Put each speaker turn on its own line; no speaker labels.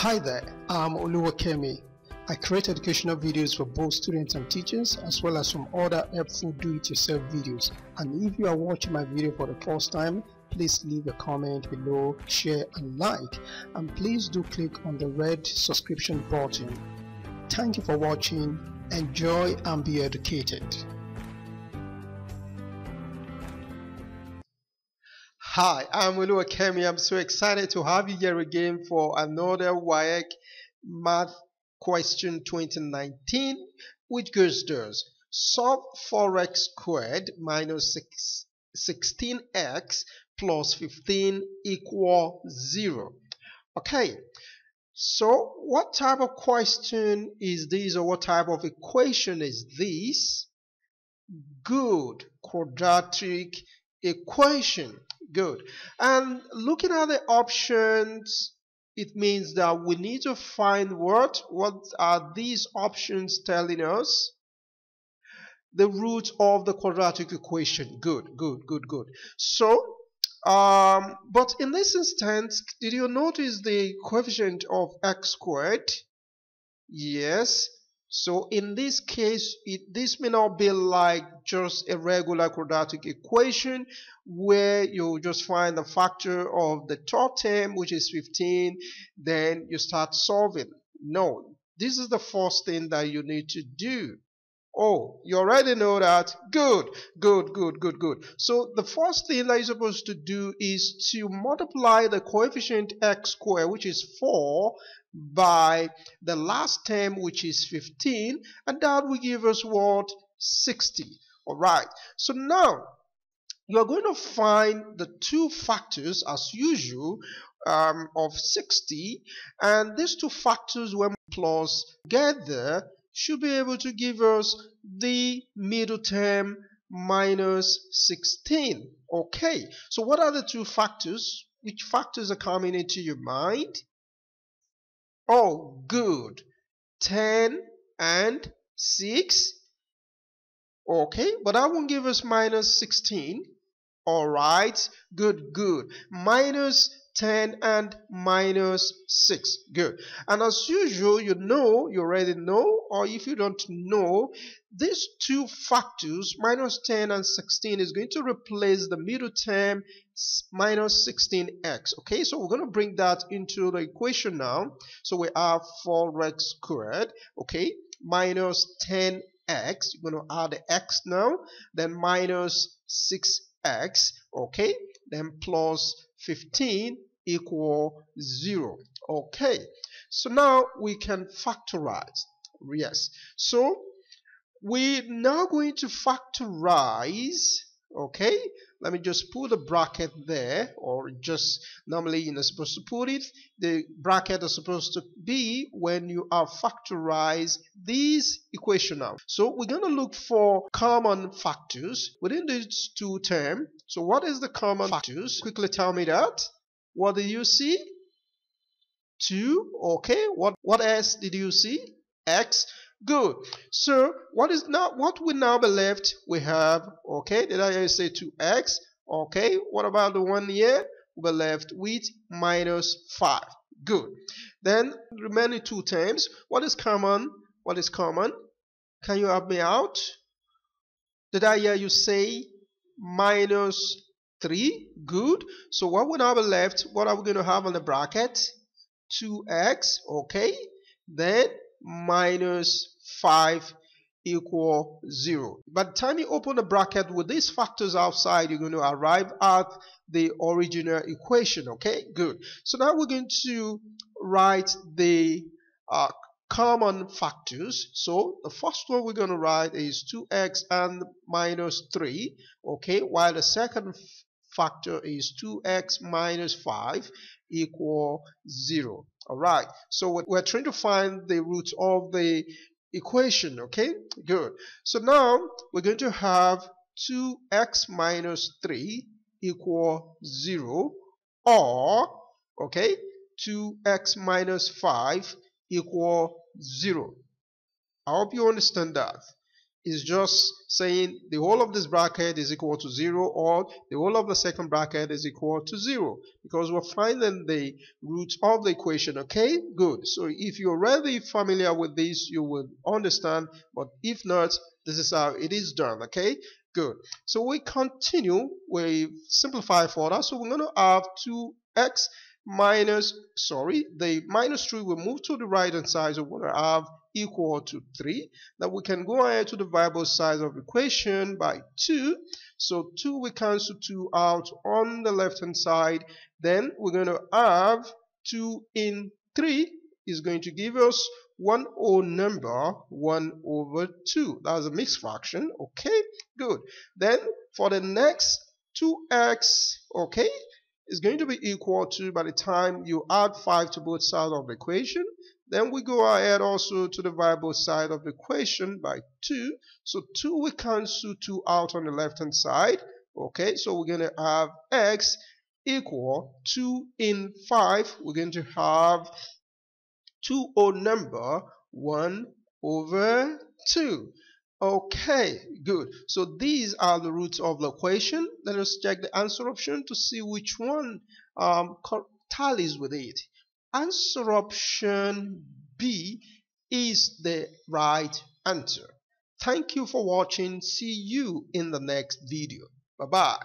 Hi there, I'm Oluwakemi. I create educational videos for both students and teachers as well as some other helpful do-it-yourself videos. And if you are watching my video for the first time, please leave a comment below, share and like. And please do click on the red subscription button. Thank you for watching. Enjoy and be educated. Hi, I'm Oluwakemi. I'm so excited to have you here again for another WAEC Math Question 2019, which goes thus. Solve 4x squared minus 6, 16x plus 15 equal 0. Okay, so what type of question is this or what type of equation is this? Good quadratic equation good. And looking at the options it means that we need to find what what are these options telling us? The root of the quadratic equation. Good good good good. So um, but in this instance did you notice the coefficient of x squared? Yes so in this case, it, this may not be like just a regular quadratic equation where you just find the factor of the top term, which is 15, then you start solving. No, this is the first thing that you need to do. Oh, you already know that. Good, good, good, good, good. So the first thing that you're supposed to do is to multiply the coefficient x squared, which is 4, by the last term which is 15 and that will give us what? 60 all right. So now you're going to find the two factors as usual um, of 60 and these two factors when plus together should be able to give us the middle term minus 16 okay. So what are the two factors? Which factors are coming into your mind Oh, good. 10 and 6. Okay, but that won't give us minus 16. Alright, good, good. Minus 10 and minus 6. Good. And as usual, you know, you already know, or if you don't know, these two factors, minus 10 and 16, is going to replace the middle term minus 16x. Okay, so we're going to bring that into the equation now. So we have 4x squared, okay, minus 10x. You're going to add the x now, then minus 6x, okay, then plus 15 equal 0. Okay, so now we can factorize. Yes, so we're now going to factorize, okay, let me just put a bracket there or just normally you're supposed to put it. The bracket is supposed to be when you are factorize this equation now. So we're going to look for common factors within these two terms so what is the common factors? Quickly tell me that. What do you see? 2 okay. What what else did you see? X good. So what is now what will now be left we have okay did i say 2x okay what about the one here? We're left with minus 5 good. Then remaining two terms what is common? What is common? Can you help me out? Did i hear you say minus 3 good. So what would now be left what are we going to have on the bracket? 2x okay. Then minus 5 equal 0 by the time you open the bracket with these factors outside you're going to arrive at the original equation okay? Good. So now we're going to write the uh, common factors. So the first one we're going to write is 2x and minus 3 okay? While the second factor is 2x minus 5 equal 0. Alright, so we're trying to find the root of the equation, okay? Good. So now we're going to have 2x minus 3 equal 0 or, okay, 2x minus 5 equal 0. I hope you understand that. Is just saying the whole of this bracket is equal to 0 or the whole of the second bracket is equal to 0 because we're finding the root of the equation okay? Good. So if you're already familiar with this you will understand. But if not this is how it is done okay? Good. So we continue. We simplify further. So we're going to have 2x minus sorry the minus 3 will move to the right hand side so we're going to have equal to 3 Now we can go ahead to the variable size of equation by 2 so 2 we cancel 2 out on the left hand side. Then we're going to have 2 in 3 is going to give us one whole number 1 over 2 that's a mixed fraction okay? Good. Then for the next 2x okay is going to be equal to by the time you add 5 to both sides of the equation then we go ahead also to the variable side of the equation by 2 so 2 we cancel 2 out on the left hand side. Okay so we're going to have x equal 2 in 5 we're going to have 2 whole number 1 over 2 Okay, good. So these are the roots of the equation. Let us check the answer option to see which one um, tallies with it. Answer option B is the right answer. Thank you for watching. See you in the next video. Bye-bye.